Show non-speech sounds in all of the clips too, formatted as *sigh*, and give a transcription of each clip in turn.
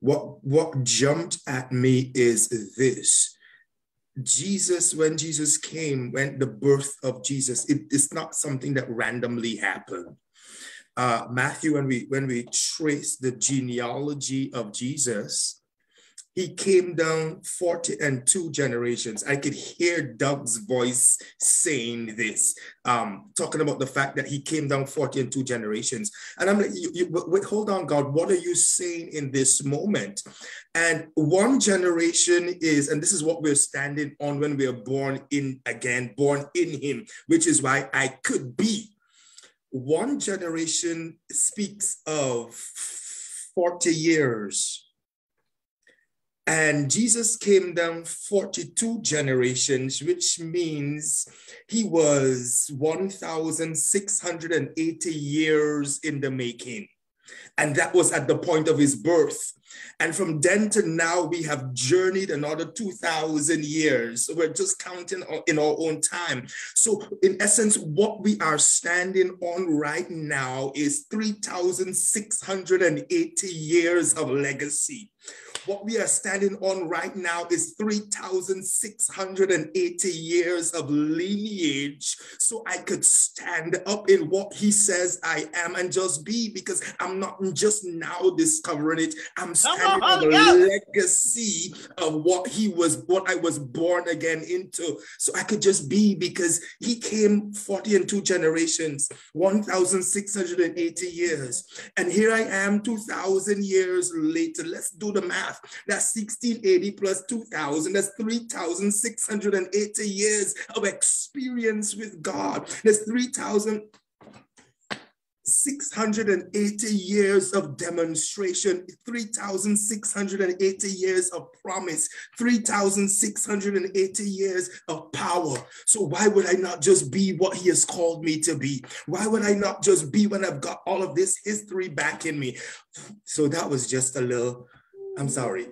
what what jumped at me is this Jesus, when Jesus came, when the birth of Jesus, it is not something that randomly happened. Uh, Matthew, when we when we trace the genealogy of Jesus, he came down 40 and two generations. I could hear Doug's voice saying this, um, talking about the fact that he came down 40 and two generations. And I'm like, you, you, wait, hold on, God, what are you saying in this moment? And one generation is, and this is what we're standing on when we are born in again, born in him, which is why I could be. One generation speaks of 40 years and Jesus came down 42 generations, which means he was 1,680 years in the making. And that was at the point of his birth. And from then to now, we have journeyed another 2,000 years. We're just counting in our own time. So, in essence, what we are standing on right now is 3,680 years of legacy. What we are standing on right now is 3,680 years of lineage. So I could stand up in what he says I am and just be because I'm not just now discovering it. I'm standing on, on the legacy of what he was, what I was born again into. So I could just be because he came 40 and two generations, 1,680 years. And here I am 2,000 years later. Let's do the math. That's 1680 plus 2000. That's 3,680 years of experience with God. That's 3,000. 680 years of demonstration, 3,680 years of promise, 3,680 years of power. So, why would I not just be what He has called me to be? Why would I not just be when I've got all of this history back in me? So, that was just a little I'm sorry.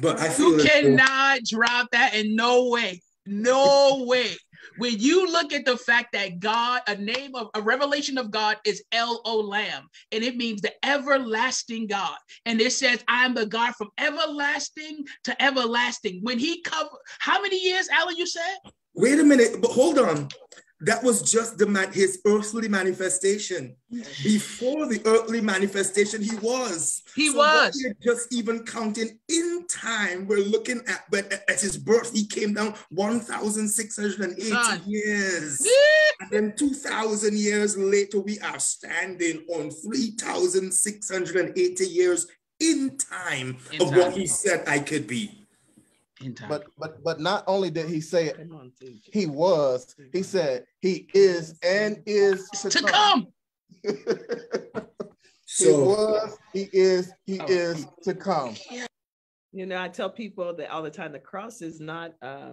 But I feel you cannot drop that in no way. No way. When you look at the fact that God, a name of a revelation of God is El Olam, and it means the everlasting God. And it says, I am the God from everlasting to everlasting. When he covered, how many years, Alain, you said? Wait a minute, but hold on. That was just the man, his earthly manifestation. Before the earthly manifestation, he was. He so was. We're just even counting in time. We're looking at, but at his birth, he came down 1,680 years. and then 2,000 years later, we are standing on 3,680 years in time in of time. what he said I could be. But but but not only did he say it, he was. He said he is and is to, to come. come. *laughs* so, he was. He is. He oh. is to come. You know, I tell people that all the time. The cross is not. Uh,